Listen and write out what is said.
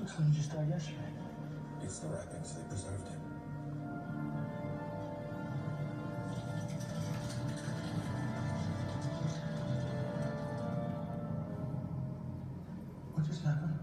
Brooks only just died yesterday. It's the right thing, so They preserved him. What just happened?